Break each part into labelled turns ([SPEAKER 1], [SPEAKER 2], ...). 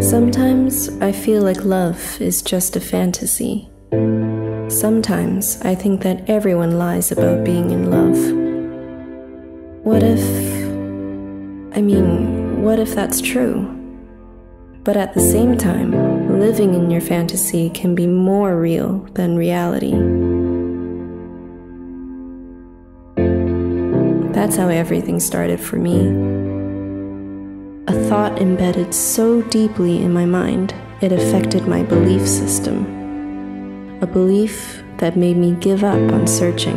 [SPEAKER 1] Sometimes I feel like love is just a fantasy. Sometimes I think that everyone lies about being in love. What if. I mean, what if that's true? But at the same time, living in your fantasy can be more real than reality. That's how everything started for me a thought embedded so deeply in my mind it affected my belief system. A belief that made me give up on searching.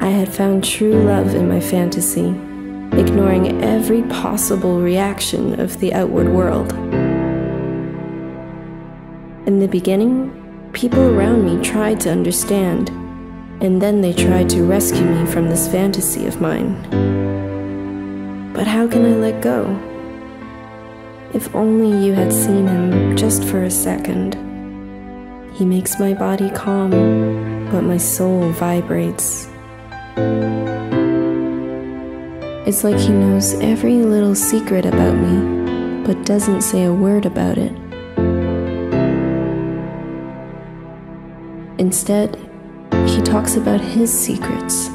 [SPEAKER 1] I had found true love in my fantasy, ignoring every possible reaction of the outward world. In the beginning, people around me tried to understand and then they tried to rescue me from this fantasy of mine. But how can I let go? If only you had seen him just for a second. He makes my body calm, but my soul vibrates. It's like he knows every little secret about me, but doesn't say a word about it. Instead, he talks about his secrets,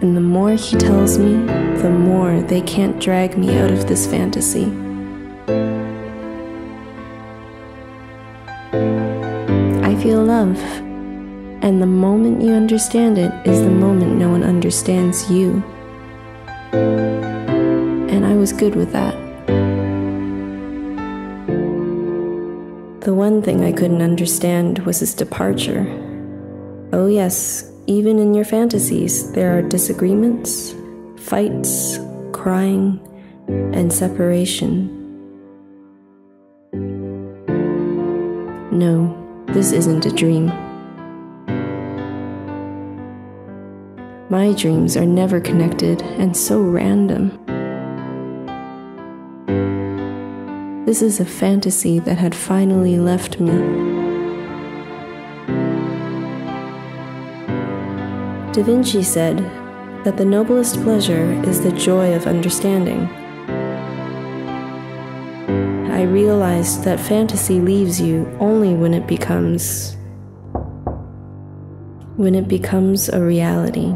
[SPEAKER 1] and the more he tells me, the more they can't drag me out of this fantasy. I feel love, and the moment you understand it is the moment no one understands you. And I was good with that. The one thing I couldn't understand was his departure. Oh, yes, even in your fantasies, there are disagreements, fights, crying, and separation. No, this isn't a dream. My dreams are never connected and so random. This is a fantasy that had finally left me. Da Vinci said that the noblest pleasure is the joy of understanding. I realized that fantasy leaves you only when it becomes when it becomes a reality.